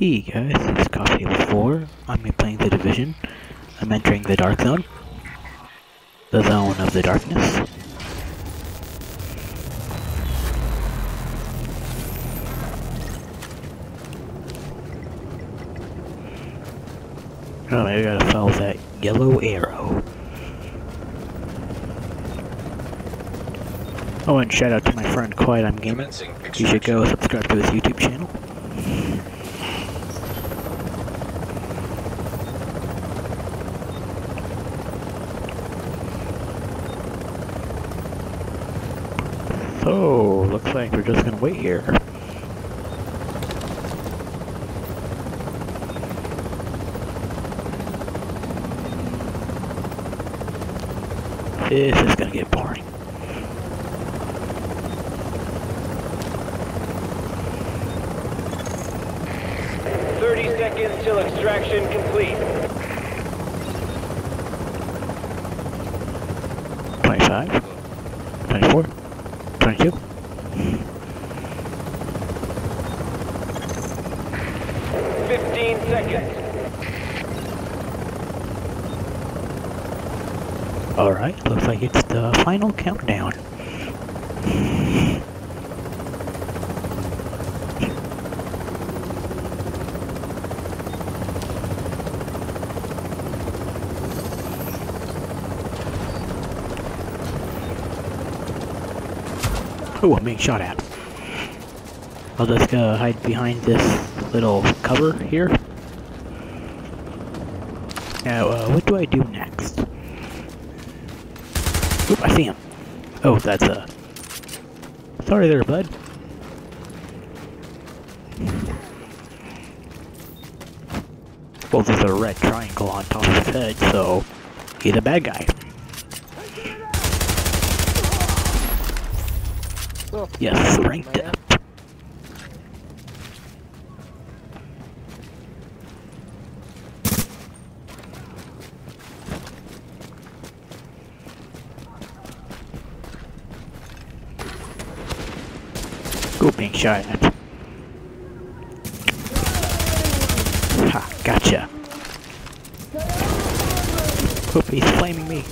Hey guys, it's Coffee 4. I'm playing The Division. I'm entering the Dark Zone. The Zone of the Darkness. Oh, I gotta follow that yellow arrow. Oh, and shout out to my friend Quiet I'm Gaming. You should go subscribe to his YouTube channel. So, looks like we're just gonna wait here. This is gonna get boring. Thirty seconds till extraction complete. 25, 24, 22. Fifteen seconds. Alright, looks like it's the final countdown. Oh, I'm being shot at. I'll just go hide behind this little cover here. Now, uh, what do I do next? Oop, I see him. Oh, that's a. Sorry there, bud. Well, there's a red triangle on top of his head, so he's a bad guy. Yes, ranked death. Go being shot at. Eh? Ha, gotcha. Oop, he's flaming me.